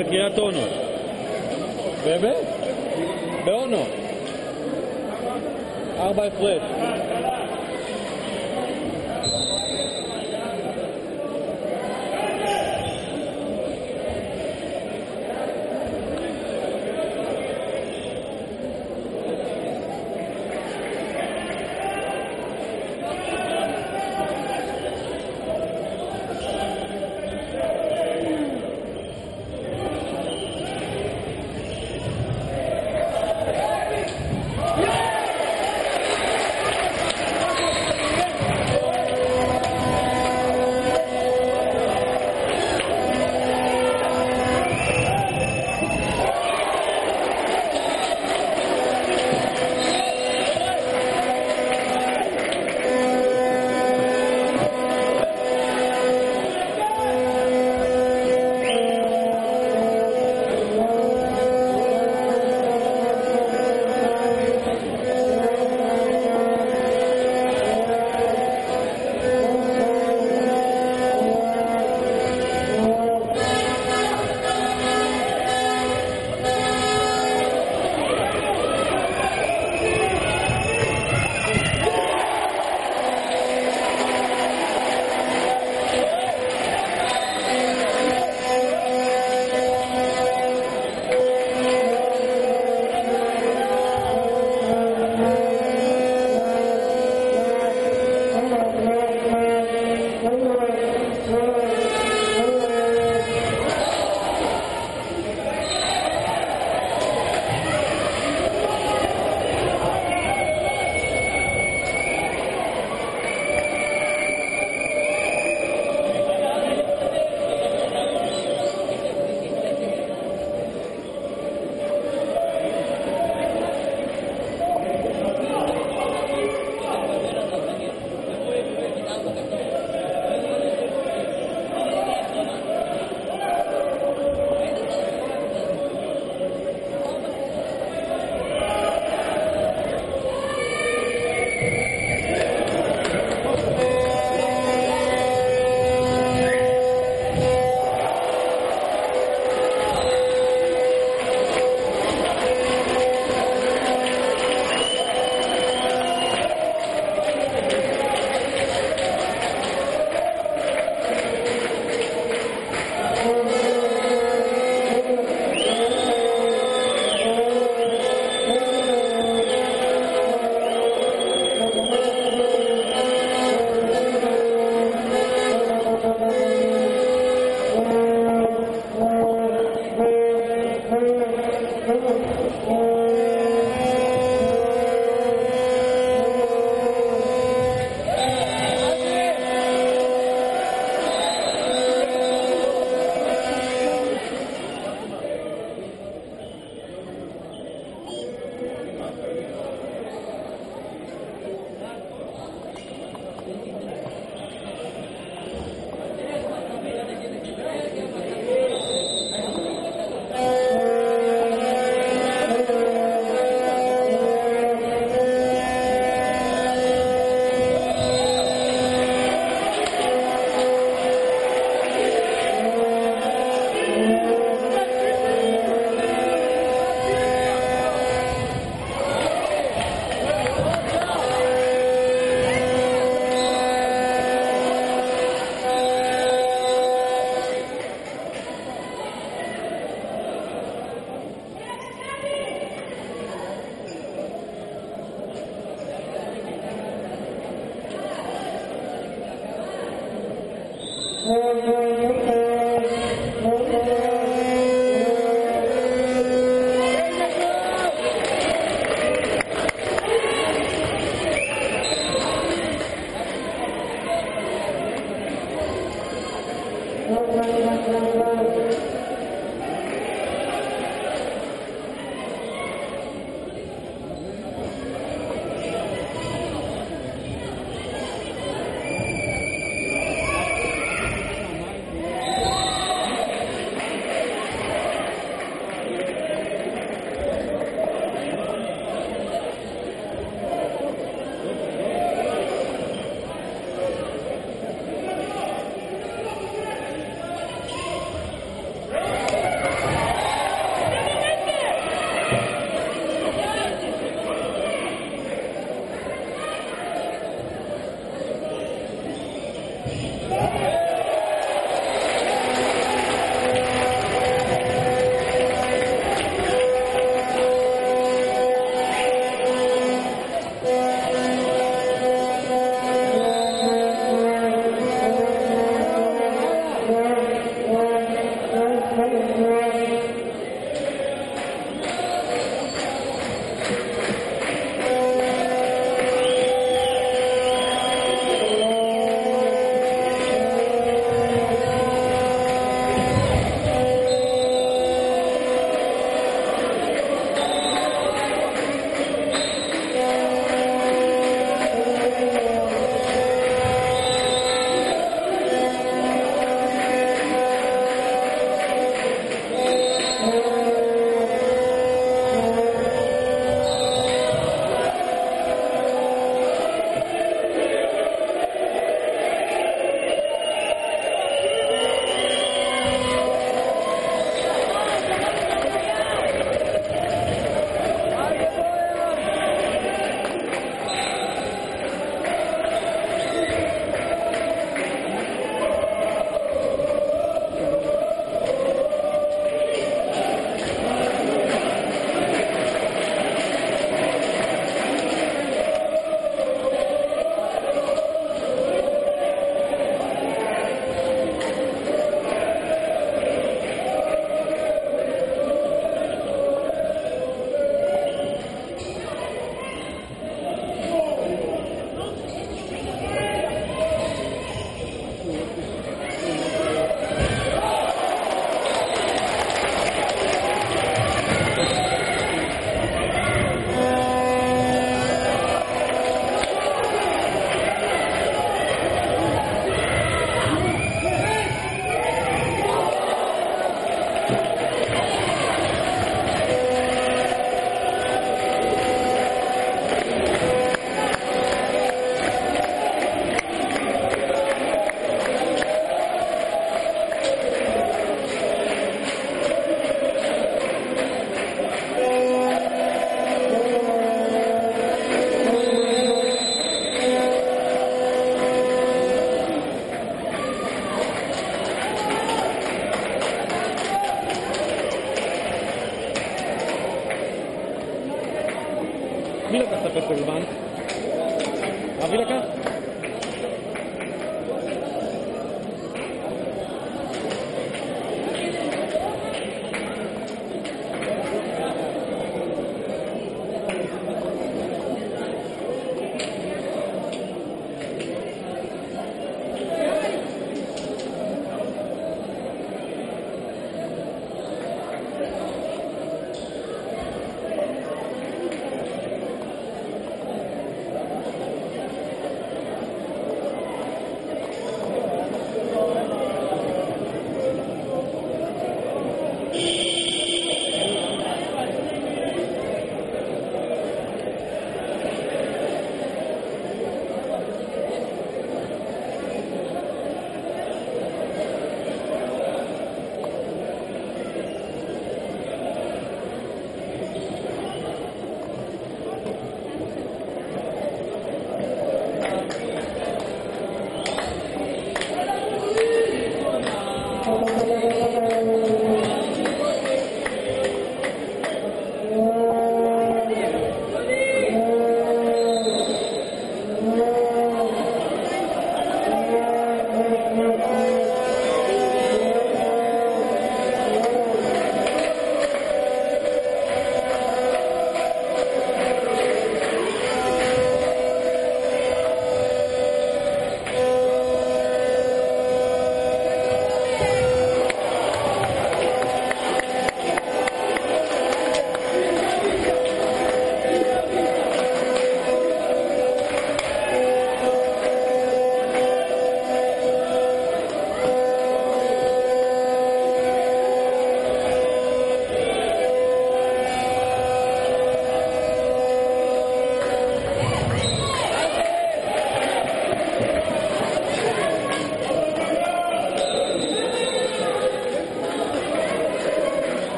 לקריית אונו. באמת? באונו. ארבע הפרש. Obrigado.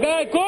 Quebec